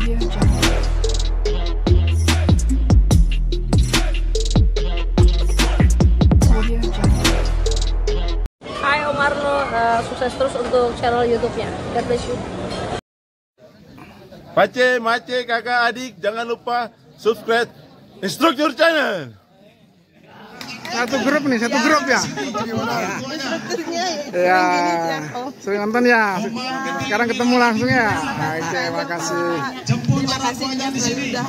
Audio Jungle. Hai Om Arno, eh, sukses terus untuk channel YouTube-nya. God bless you. Pace, mace, kakak, adik, jangan lupa subscribe Instruktur Channel. Satu grup nih, satu grup ya. Ya, sering nonton ya. Sekarang ketemu langsung ya. Oke, makasih. Terima kasih sudah sudah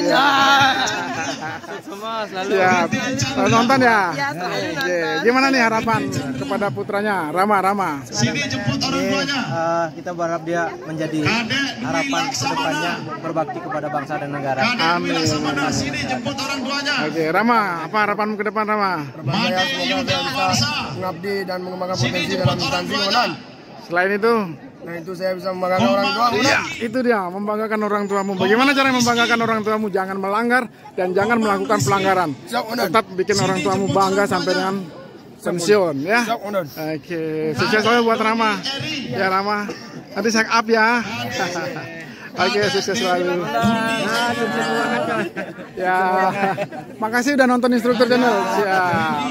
Siap. Instruktur channel. Siap. Selalu nonton ya. Ya, selalu nonton. gimana nih harapan kepada putranya Rama Rama? Eh, kita berharap dia menjadi harapan ke depannya berbakti kepada bangsa dan negara. Amin. Oke, Rama, apa harapanmu ke depan Rama? semoga bisa mengabdi dan mengembangkan potensi dalam komandan. Selain itu, Nah itu saya bisa membanggakan orang tua Iya, itu dia membanggakan orang tuamu. Bagaimana cara membanggakan orang tuamu? Jangan melanggar dan jangan melakukan pelanggaran. Tetap bikin orang tuamu bangga sampai dengan pensiun ya. Oke, sukses selalu buat Rama. Ya Rama, nanti saya up ya. Oke, sukses selalu. Ya, makasih udah nonton instruktur channel. Siap.